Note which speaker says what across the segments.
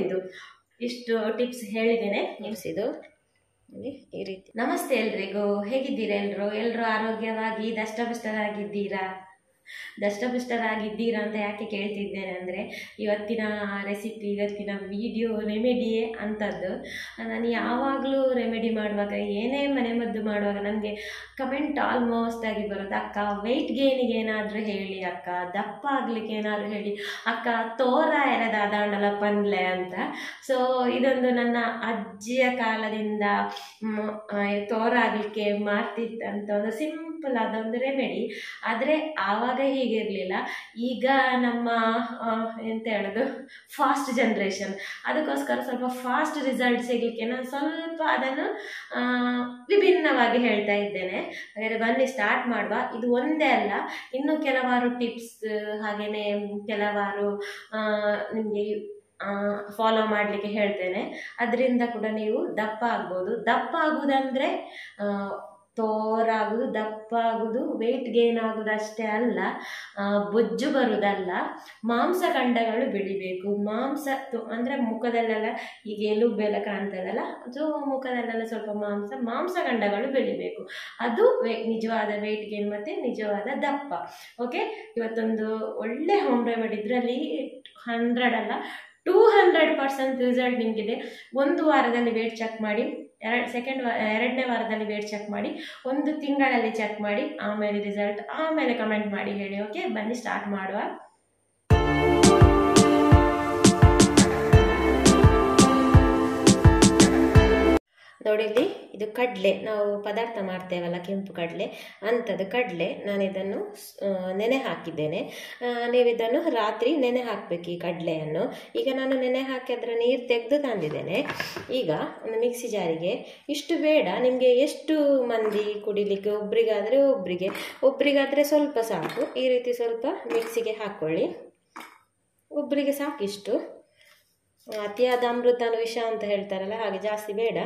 Speaker 1: ಒಳ್ಳೇದಿದು ಇಷ್ಟು ಟಿಪ್ಸ್ ಹೇಳಿದ್ದೇನೆ.
Speaker 2: ಟಿಪ್ಸ್ ಇದು. ಈ ರೀತಿ.
Speaker 1: ನಮಸ್ತೆ ಎಲ್ರಿಗೂ. ಹೇಗಿದ್ದೀರಾ ಎಲ್ರು? ಎಲ್ಲರೂ ಆರೋಗ್ಯವಾಗಿ ದಷ್ಟಪುಷ್ಟರಾಗಿದ್ದೀರಾ? ದಷ್ಟಪುಷ್ಟರಾಗಿದ್ದೀರಾ ಅಂತ ಯಾಕೆ ಕೇಳ್ತಿದ್ದೇನೆ ಅಂದರೆ ಇವತ್ತಿನ ರೆಸಿಪಿ ಇವತ್ತಿನ ವಿಡಿಯೋ ರೆಮಿಡಿಯೇ ಅಂಥದ್ದು. ನಾನು ಯಾವಾಗಲೂ ರೆಮಿಡಿ ಮಾಡುವಾಗ, ಏನೇ ಮನೆ ಮದ್ದು ಮಾಡುವಾಗ ನನಗೆ ಕಮೆಂಟ್ ಆಲ್ಮೋಸ್ಟ್ ಆಗಿ ಬರುತ್ತೆ, ಅಕ್ಕ ವೆಯ್ಟ್ ಗೇನಿಗೆ ಏನಾದರೂ ಹೇಳಿ, ಅಕ್ಕ, ದಪ್ಪ ಆಗಲಿಕ್ಕೆ ಏನಾದರೂ ಹೇಳಿ, ಅಕ್ಕ, ತೋರ ಎರದಾದ ದಾಂಡಲ ಪಂದ್ಲೆ ಅಂತ. ಸೊ ಇದೊಂದು ನನ್ನ ಅಜ್ಜಿಯ ಕಾಲದಿಂದ ತೋರ ಆಗಲಿಕ್ಕೆ ಮಾಡ್ತಿದ್ದಂಥ ಒಂದು ಸಿಂಪಲ್ ಆದ ಒಂದು ರೆಮಿಡಿ ಆದರೆ ಆವಾಗ ಹೀಗಿರಲಿಲ್ಲ ಈಗ ನಮ್ಮ ಎಂತ ಹೇಳೋದು ಫಾಸ್ಟ್ ಜನ್ರೇಷನ್ ಅದಕ್ಕೋಸ್ಕರ ಸ್ವಲ್ಪ ಫಾಸ್ಟ್ ರಿಸಲ್ಟ್ ಸಿಗಲಿಕ್ಕೆ ನಾನು ಸ್ವಲ್ಪ ಅದನ್ನು ವಿಭಿನ್ನವಾಗಿ ಹೇಳ್ತಾ ಇದ್ದೇನೆ. ಹಾಗಾದರೆ ಬನ್ನಿ ಸ್ಟಾರ್ಟ್ ಮಾಡುವ. ಇದು ಒಂದೇ ಅಲ್ಲ. ಇನ್ನು ಕೆಲವಾರು ಟಿಪ್ಸ್ ಹಾಗೆಯೇ ಕೆಲವಾರು ನಿಮಗೆ ಫಾಲೋ ಮಾಡಲಿಕ್ಕೆ ಹೇಳ್ತೇನೆ. ಅದರಿಂದ ಕೂಡ ನೀವು ದಪ್ಪ ಆಗ್ಬೋದು. ದಪ್ಪ ಆಗುವುದಂದರೆ ತೋರಾಗುವುದು ದಪ್ಪ ಆಗುವುದು ವೆಯ್ಟ್ ಗೇನ್ ಆಗೋದು ಅಷ್ಟೇ ಅಲ್ಲ ಬೊಜ್ಜು ಬರುವುದಲ್ಲ ಮಾಂಸಖಂಡಗಳು ಬೆಳಿಬೇಕು. ಮಾಂಸ ಅಂದರೆ ಮುಖದಲ್ಲೆಲ್ಲ ಈಗ ಎಲುಬೆಲ್ಲ ಕಾಣ್ತದಲ್ಲ? ಸೊ ಮುಖದಲ್ಲೆಲ್ಲ ಸ್ವಲ್ಪ ಮಾಂಸ ಮಾಂಸಖಂಡಗಳು ಬೆಳಿಬೇಕು. ಅದು ನಿಜವಾದ ವೆಯ್ಟ್ ಗೇನ್ ಮತ್ತು ನಿಜವಾದ ದಪ್ಪ. ಓಕೆ? ಇವತ್ತೊಂದು ಒಳ್ಳೆ ಹೋಮ್ ರೆಮಿಡಿ ಇದರಲ್ಲಿ ಹಂಡ್ರೆಡ್ ಅಲ್ಲ ಟೂ ಹಂಡ್ರೆಡ್ ಪರ್ಸೆಂಟ್ ರಿಸಲ್ಟ್ ನಿಮಗಿದೆ. ಒಂದು ವಾರದಲ್ಲಿ ವೇಟ್ ಚೆಕ್ ಮಾಡಿ, ಎರಡು ಸೆಕೆಂಡ್ ಎರಡನೇ ವಾರದಲ್ಲಿ ವೇಟ್ ಚೆಕ್ ಮಾಡಿ, ಒಂದು ತಿಂಗಳಲ್ಲಿ ಚೆಕ್ ಮಾಡಿ, ಆಮೇಲೆ ರಿಸಲ್ಟ್ ಆಮೇಲೆ ಕಮೆಂಟ್ ಮಾಡಿ ಹೇಳಿ ಓಕೆ ಬನ್ನಿ ಸ್ಟಾರ್ಟ್ ಮಾಡುವ.
Speaker 2: ಇಲ್ಲಿ ಇದು ಕಡಲೆ, ನಾವು ಪದಾರ್ಥ ಮಾಡ್ತೇವಲ್ಲ ಕೆಂಪು ಕಡಲೆ, ಅಂಥದ್ದು ಕಡಲೆ ನಾನು ಇದನ್ನು ನೆನೆ ಹಾಕಿದ್ದೇನೆ. ನೀವು ಇದನ್ನು ರಾತ್ರಿ ನೆನೆ ಹಾಕಬೇಕು ಈ ಕಡಲೆಯನ್ನು. ಈಗ ನಾನು ನೆನೆ ಹಾಕಿ ಅದರ ನೀರು ತೆಗೆದು ತಂದಿದ್ದೇನೆ. ಈಗ ಒಂದು ಮಿಕ್ಸಿ ಜಾರಿಗೆ, ಇಷ್ಟು ಬೇಡ, ನಿಮಗೆ ಎಷ್ಟು ಮಂದಿ ಕುಡಿಲಿಕ್ಕೆ ಒಬ್ರಿಗಾದರೆ ಒಬ್ಬರಿಗೆ ಒಬ್ರಿಗಾದರೆ ಸ್ವಲ್ಪ ಸಾಕು. ಈ ರೀತಿ ಸ್ವಲ್ಪ ಮಿಕ್ಸಿಗೆ ಹಾಕ್ಕೊಳ್ಳಿ ಒಬ್ಬರಿಗೆ ಸಾಕಿಷ್ಟು. ಅತಿಯಾದ ಅಮೃತನ ವಿಷ ಅಂತ ಹೇಳ್ತಾರಲ್ಲ, ಹಾಗೆ ಜಾಸ್ತಿ ಬೇಡ.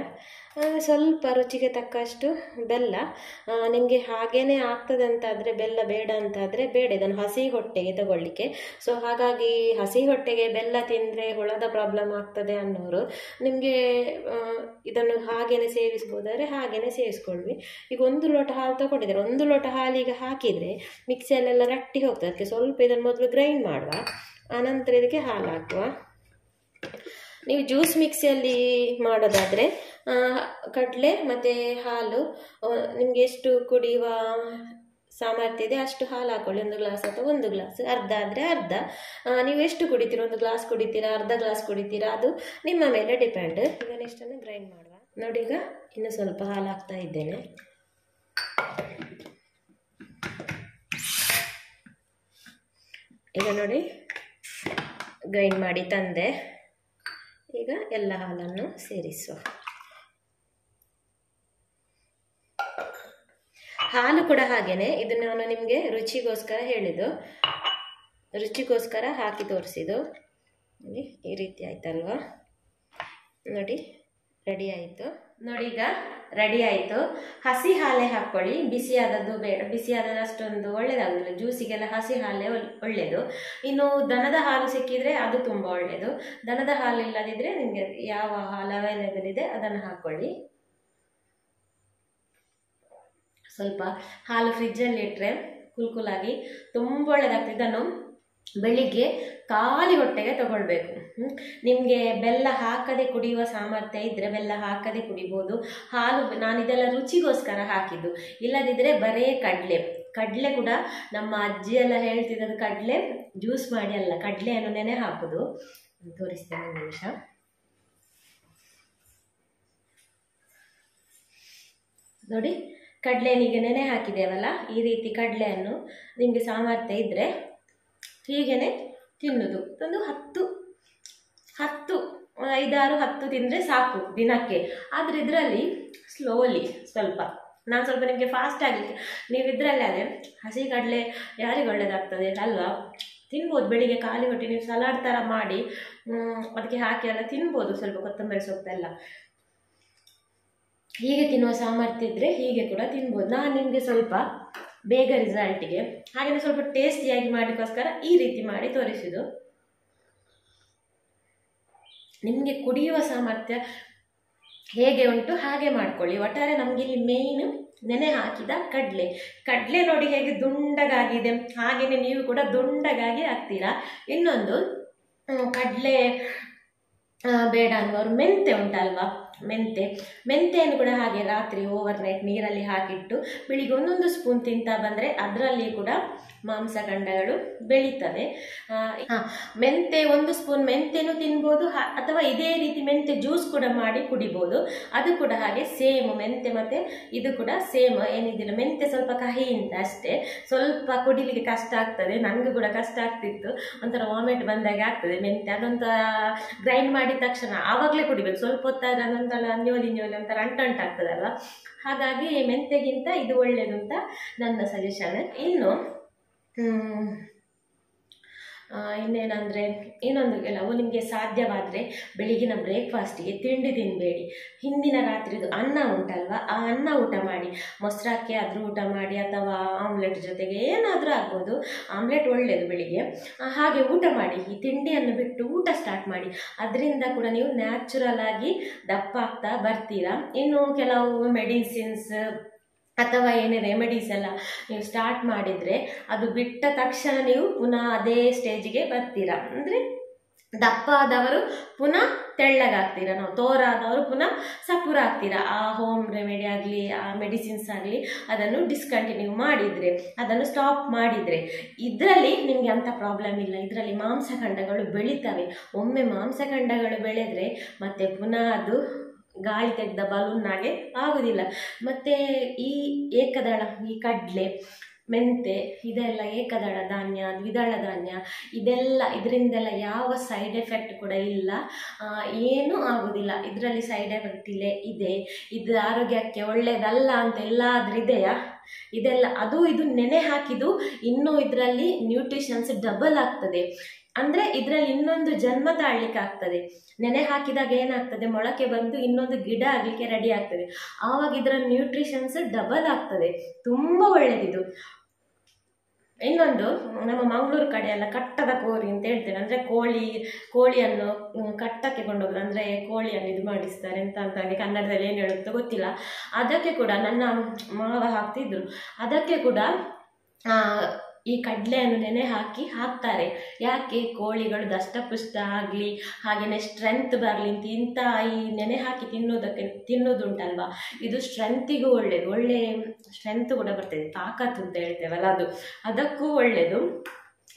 Speaker 2: ಸ್ವಲ್ಪ ರುಚಿಗೆ ತಕ್ಕಷ್ಟು ಬೆಲ್ಲ. ನಿಮಗೆ ಹಾಗೇನೆ ಆಗ್ತದೆ ಅಂತಾದರೆ ಬೆಲ್ಲ ಬೇಡ ಅಂತಾದರೆ ಬೇಡ, ಇದನ್ನು ಹಸಿ ಹೊಟ್ಟೆಗೆ ತಗೊಳ್ಳಿಕ್ಕೆ. ಸೊ ಹಾಗಾಗಿ ಹಸಿ ಹೊಟ್ಟೆಗೆ ಬೆಲ್ಲ ತಿಂದರೆ ಹುಳದ ಪ್ರಾಬ್ಲಮ್ ಆಗ್ತದೆ ಅನ್ನೋರು ನಿಮಗೆ ಇದನ್ನು ಹಾಗೇನೆ ಸೇವಿಸ್ಬೋದಾದ್ರೆ ಹಾಗೇನೆ ಸೇವಿಸ್ಕೊಳ್ವಿ ಈಗ ಒಂದು ಲೋಟ ಹಾಲು ತಗೊಂಡಿದ್ದಾರೆ, ಒಂದು ಲೋಟ ಹಾಲಿಗೆ ಹಾಕಿದರೆ ಮಿಕ್ಸಿಯಲ್ಲೆಲ್ಲ ರಟ್ಟಿ ಹೋಗ್ತದೆ. ಅದಕ್ಕೆ ಸ್ವಲ್ಪ ಇದನ್ನು ಮೊದಲು ಗ್ರೈಂಡ್ ಮಾಡುವ, ಆನಂತರ ಇದಕ್ಕೆ ಹಾಲು ಹಾಕುವ. ನೀವು ಜ್ಯೂಸ್ ಮಿಕ್ಸಿಯಲ್ಲಿ ಮಾಡೋದಾದರೆ ಕಡಲೆ ಮತ್ತು ಹಾಲು ನಿಮಗೆ ಎಷ್ಟು ಕುಡಿಯುವ ಸಾಮರ್ಥ್ಯ ಇದೆ ಅಷ್ಟು ಹಾಲು ಹಾಕೊಳ್ಳಿ. ಒಂದು ಗ್ಲಾಸ್ ಅಥವಾ ಒಂದು ಗ್ಲಾಸ್, ಅರ್ಧ ಆದರೆ ಅರ್ಧ. ನೀವು ಎಷ್ಟು ಕುಡಿತೀರ? ಒಂದು ಗ್ಲಾಸ್ ಕುಡಿತೀರಾ? ಅರ್ಧ ಗ್ಲಾಸ್ ಕುಡಿತೀರಾ? ಅದು ನಿಮ್ಮ ಮೇಲೆ ಡಿಪೆಂಡ್. ಈಗ ನೆಕ್ಸ್ಟನ್ನು ಗ್ರೈಂಡ್ ಮಾಡುವ. ನೋಡಿ ಈಗ ಇನ್ನು ಸ್ವಲ್ಪ ಹಾಲು ಹಾಕ್ತಾ ಇದ್ದೇನೆ. ಈಗ ನೋಡಿ ಗ್ರೈಂಡ್ ಮಾಡಿ ತಂದೆ. ಈಗ ಎಲ್ಲ ಹಾಲನ್ನು ಸೇರಿಸುವ ಹಾಲು ಕೂಡ ಹಾಗೇನೆ, ಇದನ್ನ ನಾನು ನಿಮಗೆ ರುಚಿಗೋಸ್ಕರ ಹೇಳಿದ್ದು. ರುಚಿಗೋಸ್ಕರ ಹಾಕಿ ತೋರಿಸಿದ್ದು. ಈ ರೀತಿ ಆಯ್ತಲ್ವಾ? ನೋಡಿ ರೆಡಿ ಆಯಿತು.
Speaker 1: ನೋಡಿ ರೆಡಿ ಆಯಿತು. ಹಸಿ ಹಾಲೇ ಹಾಕ್ಕೊಳ್ಳಿ ಬಿಸಿಯಾದದ್ದು ಬೇಡ ಬಿಸಿಯಾದದ್ದು ಅಷ್ಟೊಂದು ಒಳ್ಳೆಯದಾಗಲಿಲ್ಲ ಜ್ಯೂಸಿಗೆಲ್ಲ ಹಸಿ ಹಾಲೇ ಒಳ್ಳೆಯದು ಇನ್ನು ದನದ ಹಾಲು ಸಿಕ್ಕಿದರೆ ಅದು ತುಂಬ ಒಳ್ಳೆಯದು ದನದ ಹಾಲು ಇಲ್ಲದಿದ್ದರೆ ನಿಮಗೆ ಯಾವ ಹಾಲು ಅವೈಲೇಬಲ್ ಇದೆ ಅದನ್ನು ಹಾಕ್ಕೊಳ್ಳಿ ಸ್ವಲ್ಪ ಹಾಲು ಫ್ರಿಜ್ಜಲ್ಲಿ ಇಟ್ಟರೆ ಕುಲ್ಕುಲಾಗಿ ತುಂಬ ಒಳ್ಳೆಯದಾಗ್ತದೆ ಇದನ್ನು ಬೆಳಿಗ್ಗೆ ಖಾಲಿ ಹೊಟ್ಟೆಗೆ ತಗೊಳ್ಬೇಕು. ನಿಮಗೆ ಬೆಲ್ಲ ಹಾಕದೆ ಕುಡಿಯುವ ಸಾಮರ್ಥ್ಯ ಇದ್ದರೆ ಬೆಲ್ಲ ಹಾಕದೆ ಕುಡಿಬೋದು. ಹಾಲು, ನಾನು ಇದೆಲ್ಲ ರುಚಿಗೋಸ್ಕರ ಹಾಕಿದ್ದು. ಇಲ್ಲದಿದ್ದರೆ ಬರೇ ಕಡಲೆ. ಕಡಲೆ ಕೂಡ ನಮ್ಮ ಅಜ್ಜಿ ಎಲ್ಲ ಹೇಳ್ತಿದ್ದದ್ದು ಕಡಲೆ. ಜ್ಯೂಸ್ ಮಾಡಿ ಅಲ್ಲ ಕಡಲೆಯನ್ನು ನೆನೆ ಹಾಕೋದು. ತೋರಿಸ್ತೇನೆ ಒಂದು ನಿಮಿಷ. ನೋಡಿ ಕಡಲೆನೀಗ ನೆನೆ ಹಾಕಿದ್ದೇವಲ್ಲ, ಈ ರೀತಿ ಕಡಲೆಯನ್ನು ನಿಮಗೆ ಸಾಮರ್ಥ್ಯ ಇದ್ದರೆ ಹೀಗೇನೆ ತಿನ್ನೋದು. ಒಂದು ಹತ್ತು ಹತ್ತು ಐದಾರು, ಹತ್ತು ತಿಂದರೆ ಸಾಕು ದಿನಕ್ಕೆ. ಆದರೆ ಇದರಲ್ಲಿ ಸ್ಲೋಲಿ ಸ್ವಲ್ಪ. ನಾನು ಸ್ವಲ್ಪ ನಿಮಗೆ ಫಾಸ್ಟ್ ಆಗಲಿಕ್ಕೆ ನೀವು ಇದರಲ್ಲಿ ಅದೇ ಹಸಿ ಕಡಲೆ ಯಾರಿಗೆ ಒಳ್ಳೆಯದಾಗ್ತದೆ ಅಲ್ವಾ? ತಿನ್ಬೋದು, ಬೆಳಿಗ್ಗೆ ಖಾಲಿ ಹೊಟ್ಟೆ, ನೀವು ಸಲಾಡ್ ಥರ ಮಾಡಿ ಅದಕ್ಕೆ ಹಾಕಿ ಎಲ್ಲ ತಿನ್ಬೋದು ಸ್ವಲ್ಪ ಕೊತ್ತಂಬರಿ ಸೊಪ್ಪೆಲ್ಲ ಹೀಗೆ ತಿನ್ನುವ ಸಾಮರ್ಥ್ಯ ಇದ್ದರೆ ಹೀಗೆ ಕೂಡ ತಿನ್ಬೋದು. ನಾನು ನಿಮಗೆ ಸ್ವಲ್ಪ ಬೇಗ ರಿಸಲ್ಟಿಗೆ ಹಾಗೆಯೇ ಸ್ವಲ್ಪ ಟೇಸ್ಟಿಯಾಗಿ ಮಾಡಲಿಕ್ಕೋಸ್ಕರ ಈ ರೀತಿ ಮಾಡಿ ತೋರಿಸಿದ್ದು. ನಿಮಗೆ ಕುಡಿಯುವ ಸಾಮರ್ಥ್ಯ ಹೇಗೆ ಉಂಟು ಹಾಗೆ ಮಾಡ್ಕೊಳ್ಳಿ. ಒಟ್ಟಾರೆ ನಮಗೆ ಇಲ್ಲಿ ಮೇಯ್ನು ನೆನೆ ಹಾಕಿದ ಕಡಲೆ. ಕಡಲೆ ನೋಡಿ ಹೇಗೆ ದುಂಡಗಾಗಿದೆ. ಹಾಗೆಯೇ ನೀವು ಕೂಡ ದುಂಡಗಾಗಿ ಹಾಕ್ತೀರಾ. ಇನ್ನೊಂದು ಕಡಲೆ ಬೇಡ ಅನ್ನೋರು ಮೆಂತೆ ಉಂಟಲ್ವಾ? ಮೆಂತೆ. ಮೆಂತೆಯನ್ನು ಕೂಡ ಹಾಗೆ ರಾತ್ರಿ ಓವರ್ ನೈಟ್ ನೀರಲ್ಲಿ ಹಾಕಿಟ್ಟು, ಬೆಳಿಗ್ಗೆ ಒಂದೊಂದು ಸ್ಪೂನ್ ತಿಂತಾ ಬಂದರೆ ಅದರಲ್ಲಿ ಕೂಡ ಮಾಂಸಖಂಡಗಳು ಬೆಳೀತವೆ. ಮೆಂತೆ, ಒಂದು ಸ್ಪೂನ್ ಮೆಂತೆನೂ ತಿನ್ಬೋದು ಅಥವಾ ಇದೇ ರೀತಿ ಮೆಂತೆ ಜ್ಯೂಸ್ ಕೂಡ ಮಾಡಿ ಕುಡಿಬೋದು. ಅದು ಕೂಡ ಹಾಗೆ ಸೇಮ್ ಮೆಂತೆ ಮತ್ತು ಇದು ಕೂಡ ಸೇಮ್, ಏನಿದಿಲ್ಲ. ಮೆಂತೆ ಸ್ವಲ್ಪ ಕಹಿ ಉಂಟು ಅಷ್ಟೇ. ಸ್ವಲ್ಪ ಕುಡಿಲಿಕ್ಕೆ ಕಷ್ಟ ಆಗ್ತದೆ. ನನಗೂ ಕೂಡ ಕಷ್ಟ ಆಗ್ತಿತ್ತು. ಒಂಥರ ವಾಮಿಟ್ ಬಂದಾಗ ಆಗ್ತದೆ ಮೆಂತೆ. ಅದೊಂಥರ ಗ್ರೈಂಡ್ ಮಾಡಿದ ತಕ್ಷಣ ಆವಾಗಲೇ ಕುಡಿಬೇಕು. ಸ್ವಲ್ಪ ಹೊತ್ತಾದ್ರೆ ಅದೊಂಥರ ನ್ಯೋಲಿ ನ್ಯೋಲಿ ಒಂಥರ ಅಂಟಾಗ್ತದಲ್ವ ಹಾಗಾಗಿ ಮೆಂತೆಗಿಂತ ಇದು ಒಳ್ಳೆಯದು ಅಂತ ನನ್ನ ಸಜೆಷನ್ ಇನ್ನು ಇನ್ನೇನಂದರೆ ಇನ್ನೊಂದು ಕೆಲವು ನಿಮಗೆ ಸಾಧ್ಯವಾದರೆ ಬೆಳಗಿನ ಬ್ರೇಕ್ಫಾಸ್ಟಿಗೆ ತಿಂಡಿ ತಿನ್ನಬೇಡಿ ಹಿಂದಿನ ರಾತ್ರಿದು ಅನ್ನ ಉಂಟಲ್ವ? ಆ ಅನ್ನ ಊಟ ಮಾಡಿ. ಮೊಸರಕ್ಕೆ ಆದರೂ ಊಟ ಮಾಡಿ ಅಥವಾ ಆಮ್ಲೆಟ್ ಜೊತೆಗೆ ಏನಾದರೂ ಆಗ್ಬೋದು. ಆಮ್ಲೆಟ್ ಒಳ್ಳೆಯದು ಬೆಳಿಗ್ಗೆ. ಹಾಗೆ ಊಟ ಮಾಡಿ. ಈ ತಿಂಡಿಯನ್ನು ಬಿಟ್ಟು ಊಟ ಸ್ಟಾರ್ಟ್ ಮಾಡಿ. ಅದರಿಂದ ಕೂಡ ನೀವು ನ್ಯಾಚುರಲ್ ಆಗಿ ದಪ್ಪ ಆಗ್ತಾ ಬರ್ತೀರಾ. ಇನ್ನು ಕೆಲವು ಮೆಡಿಸಿನ್ಸ್ ಅಥವಾ ಏನೇ ರೆಮಿಡೀಸ್ ಎಲ್ಲ ನೀವು ಸ್ಟಾರ್ಟ್ ಮಾಡಿದರೆ ಅದು ಬಿಟ್ಟ ತಕ್ಷಣ ನೀವು ಪುನಃ ಅದೇ ಸ್ಟೇಜಿಗೆ ಬರ್ತೀರಾ. ಅಂದರೆ ದಪ್ಪ ಆದವರು ಪುನಃ ತೆಳ್ಳಗಾಗ್ತೀರ. ನಾವು ತೋರಾದವರು ಪುನಃ ಸಪುರ ಆಗ್ತೀರ. ಆ ಹೋಮ್ ರೆಮಿಡಿ ಆಗಲಿ, ಆ ಮೆಡಿಸಿನ್ಸ್ ಆಗಲಿ ಅದನ್ನು ಡಿಸ್ಕಂಟಿನ್ಯೂ ಮಾಡಿದರೆ, ಅದನ್ನು ಸ್ಟಾಪ್ ಮಾಡಿದರೆ ಇದರಲ್ಲಿ ನಿಮಗೆ ಅಂಥ ಪ್ರಾಬ್ಲಮ್ ಇಲ್ಲ. ಇದರಲ್ಲಿ ಮಾಂಸಖಂಡಗಳು ಬೆಳೀತವೆ. ಒಮ್ಮೆ ಮಾಂಸಖಂಡಗಳು ಬೆಳೆದರೆ ಮತ್ತೆ ಪುನಃ ಅದು ಗಾಳಿ ತೆಗೆದ ಬಲೂನ್ ಹಾಗೆ ಆಗುವುದಿಲ್ಲ ಮತ್ತು ಈ ಏಕದಳ, ಈ ಕಡಲೆ, ಮೆಂತೆ, ಇದೆಲ್ಲ ಏಕದಳ ಧಾನ್ಯ, ದ್ವಿದಳ ಧಾನ್ಯ, ಇದೆಲ್ಲ ಇದರಿಂದೆಲ್ಲ ಯಾವ ಸೈಡ್ ಎಫೆಕ್ಟ್ ಕೂಡ ಇಲ್ಲ. ಏನೂ ಆಗೋದಿಲ್ಲ. ಇದರಲ್ಲಿ ಸೈಡ್ ಎಫೆಕ್ಟ್ ಇಲ್ಲ ಇದೆ. ಇದು ಆರೋಗ್ಯಕ್ಕೆ ಒಳ್ಳೆಯದಲ್ಲ ಅಂತ ಎಲ್ಲಾದ್ರೂ ಇದೆಯಾ? ಇದೆಲ್ಲ, ಅದು ಇದು ನೆನೆ ಹಾಕಿದು ಇನ್ನೂ ಇದರಲ್ಲಿ ನ್ಯೂಟ್ರಿಷನ್ಸ್ ಡಬಲ್ ಆಗ್ತದೆ. ಅಂದರೆ ಇದರಲ್ಲಿ ಇನ್ನೊಂದು ಜನ್ಮ ತಾಳ್ಲಿಕ್ಕೆ ಆಗ್ತದೆ. ನೆನೆ ಹಾಕಿದಾಗ ಏನಾಗ್ತದೆ? ಮೊಳಕೆ ಬಂದು ಇನ್ನೊಂದು ಗಿಡ ಆಗಲಿಕ್ಕೆ ರೆಡಿ ಆಗ್ತದೆ. ಆವಾಗ ಇದರ ನ್ಯೂಟ್ರಿಷನ್ಸ್ ಡಬಲ್ ಆಗ್ತದೆ. ತುಂಬ ಒಳ್ಳೆಯದಿದು ಇನ್ನೊಂದು, ನಮ್ಮ ಮಂಗಳೂರು ಕಡೆ ಎಲ್ಲ ಕಟ್ಟದ ಕೋರಿ ಅಂತ ಹೇಳ್ತೇವೆ ಅಂದರೆ ಕೋಳಿ, ಕೋಳಿಯನ್ನು ಕಟ್ಟಕ್ಕೆ ಕೊಂಡೋಗೋದು ಅಂದರೆ ಕೋಳಿಯನ್ನು ಇದು ಮಾಡಿಸ್ತಾರೆ ಅಂತ ಅಂತ ಹಾಗೆ ಕನ್ನಡದಲ್ಲಿ ಏನು ಹೇಳುತ್ತೋ ಗೊತ್ತಿಲ್ಲ. ಅದಕ್ಕೆ ಕೂಡ ನನ್ನ ಮಾವ ಹಾಕ್ತಿದ್ರು. ಅದಕ್ಕೆ ಕೂಡ ಈ ಕಡಲೆಯನ್ನು ನೆನೆ ಹಾಕಿ ಹಾಕ್ತಾರೆ. ಯಾಕೆ? ಕೋಳಿಗಳು ದಷ್ಟಪುಷ್ಟ ಆಗಲಿ ಹಾಗೆಯೇ ಸ್ಟ್ರೆಂತ್ ಬರಲಿ ಅಂತ ಇಂಥ ಈ ನೆನೆ ಹಾಕಿ ತಿನ್ನೋದಕ್ಕೆ ತಿನ್ನೋದುಂಟಲ್ವಾ? ಇದು ಸ್ಟ್ರೆಂತಿಗೂ ಒಳ್ಳೆಯದು ಒಳ್ಳೆ ಸ್ಟ್ರೆಂತ್ ಕೂಡ ಬರ್ತದೆ. ತಾಕತ್ತು ಅಂತ ಹೇಳ್ತೇವಲ್ಲ ಅದು. ಅದಕ್ಕೂ ಒಳ್ಳೆಯದು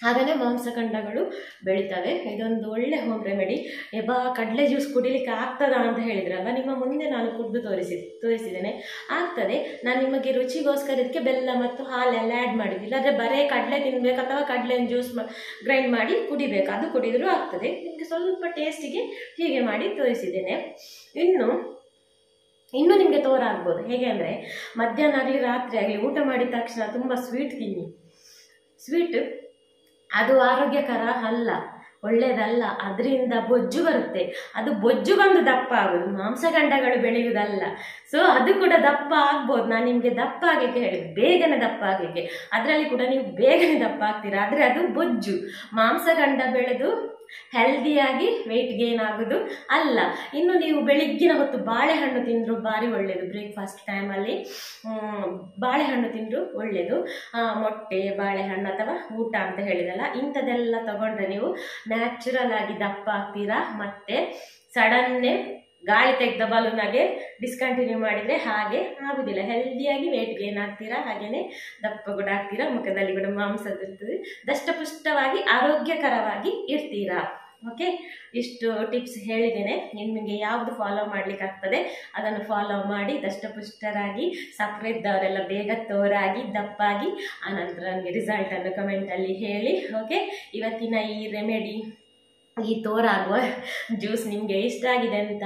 Speaker 1: ಹಾಗೆಯೇ ಮಾಂಸಖಂಡಗಳು ಬೆಳಿತವೆ. ಇದೊಂದು ಒಳ್ಳೆ ಹೋಮ್ ರೆಮಿಡಿ ಎಬ್ಬ ಕಡಲೆ ಜ್ಯೂಸ್ ಕುಡಿಲಿಕ್ಕೆ ಆಗ್ತದಾ ಅಂತ ಹೇಳಿದ್ರಲ್ವ ನಿಮ್ಮ ಮುಂದೆ ನಾನು ಕುಡಿದು ತೋರಿಸಿ, ತೋರಿಸಿದ್ದೇನೆ. ಆಗ್ತದೆ. ನಾನು ನಿಮಗೆ ರುಚಿಗೋಸ್ಕರ ಇದಕ್ಕೆ ಬೆಲ್ಲ ಮತ್ತು ಹಾಲೆಲ್ಲ ಆ್ಯಡ್ ಮಾಡಿದ್ದಿಲ್ಲ ಆದರೆ ಬರೇ ಕಡಲೆ ತಿನ್ನಬೇಕು ಅಥವಾ ಕಡಲೆ ಜ್ಯೂಸ್ ಗ್ರೈಂಡ್ ಮಾಡಿ ಕುಡಿಬೇಕು. ಅದು ಕುಡಿದರೂ ಆಗ್ತದೆ. ನಿಮಗೆ ಸ್ವಲ್ಪ ಟೇಸ್ಟಿಗೆ ಹೀಗೆ ಮಾಡಿ ತೋರಿಸಿದ್ದೇನೆ. ಇನ್ನು ಇನ್ನು ನಿಮಗೆ ತೋರಾಗ್ಬೋದು. ಹೇಗೆ ಅಂದರೆ, ಮಧ್ಯಾಹ್ನ ಆಗಲಿ, ರಾತ್ರಿ ಆಗಲಿ, ಊಟ ಮಾಡಿದ ತಕ್ಷಣ ತುಂಬ ಸ್ವೀಟ್ ತಿನ್ನಿ. ಸ್ವೀಟ್ ಅದು ಆರೋಗ್ಯಕರ ಅಲ್ಲ ಒಳ್ಳೆಯದಲ್ಲ ಅದರಿಂದ ಬೊಜ್ಜು ಬರುತ್ತೆ. ಅದು ಬೊಜ್ಜು ಬಂದು ದಪ್ಪ ಆಗೋದು. ಮಾಂಸಖಂಡಗಳು ಬೆಳೆಯುವುದಲ್ಲ. ಸೊ ಅದು ಕೂಡ ದಪ್ಪ ಆಗ್ಬೋದು. ನಾನು ನಿಮಗೆ ದಪ್ಪ ಆಗಲಿಕ್ಕೆ ಹೇಳಿದೆ. ಬೇಗನೆ ದಪ್ಪ ಆಗಲಿಕ್ಕೆ. ಅದರಲ್ಲಿ ಕೂಡ ನೀವು ಬೇಗನೆ ದಪ್ಪ ಆಗ್ತೀರಾ? ಆದರೆ ಅದು ಬೊಜ್ಜು. ಮಾಂಸಖಂಡ ಬೆಳೆದು ಹೆಲ್ದಿಯಾಗಿ ವೆಯ್ಟ್ ಗೇನ್ ಆಗೋದು ಅಲ್ಲ. ಇನ್ನು ನೀವು ಬೆಳಿಗ್ಗಿನ ಹೊತ್ತು ಬಾಳೆಹಣ್ಣು ತಿಂದರೂ ಭಾರಿ ಒಳ್ಳೆಯದು ಬ್ರೇಕ್ಫಾಸ್ಟ್ ಟೈಮಲ್ಲಿ ಬಾಳೆಹಣ್ಣು ತಿಂದರೂ ಒಳ್ಳೆಯದು ಮೊಟ್ಟೆ, ಬಾಳೆಹಣ್ಣು ಅಥವಾ ಊಟ ಅಂತ ಹೇಳಿದಲ್ಲ, ಇಂಥದ್ದೆಲ್ಲ ತಗೊಂಡ್ರೆ ನೀವು ನ್ಯಾಚುರಲ್ ಆಗಿ ದಪ್ಪ ಆಗ್ತೀರಾ? ಮತ್ತು ಸಡನ್ನೇ ಗಾಳಿ ತೆಗೆದ ಬಲೂನಾಗೆ ಡಿಸ್ಕಂಟಿನ್ಯೂ ಮಾಡಿದರೆ ಹಾಗೆ ಆಗುದಿಲ್ಲ. ಹೆಲ್ದಿಯಾಗಿ ವೆಯ್ಟ್ ಗೇನ್ ಆಗ್ತೀರಾ? ಹಾಗೆಯೇ ದಪ್ಪ ಕೂಡ ಆಗ್ತೀರಾ? ಮುಖದಲ್ಲಿ ಕೂಡ ಮಾಂಸ ಇರ್ತದೆ. ದಷ್ಟಪುಷ್ಟವಾಗಿ, ಆರೋಗ್ಯಕರವಾಗಿ ಇರ್ತೀರಾ? ಓಕೆ ಇಷ್ಟು ಟಿಪ್ಸ್ ಹೇಳಿದ್ದೇನೆ. ನಿಮಗೆ ಯಾವುದು ಫಾಲೋ ಮಾಡಲಿಕ್ಕಾಗ್ತದೆ, ಅದನ್ನು ಫಾಲೋ ಮಾಡಿ, ದಷ್ಟಪುಷ್ಟರಾಗಿ ಸಕ್ಕರೆ ಇದ್ದವರೆಲ್ಲ ಬೇಗ ತೋರಾಗಿ, ದಪ್ಪಾಗಿ, ಆನಂತರ ನನಗೆ ರಿಸಲ್ಟನ್ನು ಕಮೆಂಟಲ್ಲಿ ಹೇಳಿ. ಓಕೆ ಇವತ್ತಿನ ಈ ರೆಮಿಡಿ ಈ ತೋರಾಗುವ ಜ್ಯೂಸ್ ನಿಮಗೆ ಇಷ್ಟ ಆಗಿದೆ ಅಂತ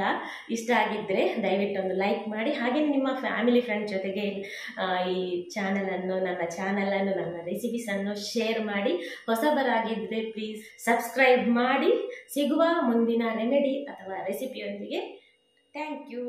Speaker 1: ಇಷ್ಟ ಆಗಿದ್ದರೆ ದಯವಿಟ್ಟು ಒಂದು ಲೈಕ್ ಮಾಡಿ. ಹಾಗೆ ನಿಮ್ಮ ಫ್ಯಾಮಿಲಿ ಫ್ರೆಂಡ್ ಜೊತೆಗೆ ಈ ಚಾನಲನ್ನು ನನ್ನ ಚಾನಲನ್ನು ನನ್ನ ರೆಸಿಪೀಸನ್ನು ಶೇರ್ ಮಾಡಿ. ಹೊಸಬರಾಗಿದ್ದರೆ ಪ್ಲೀಸ್ ಸಬ್ಸ್ಕ್ರೈಬ್ ಮಾಡಿ. ಸಿಗುವ ಮುಂದಿನ ರೆಮಿಡಿ ಅಥವಾ ರೆಸಿಪಿಯೊಂದಿಗೆ ಥ್ಯಾಂಕ್ ಯು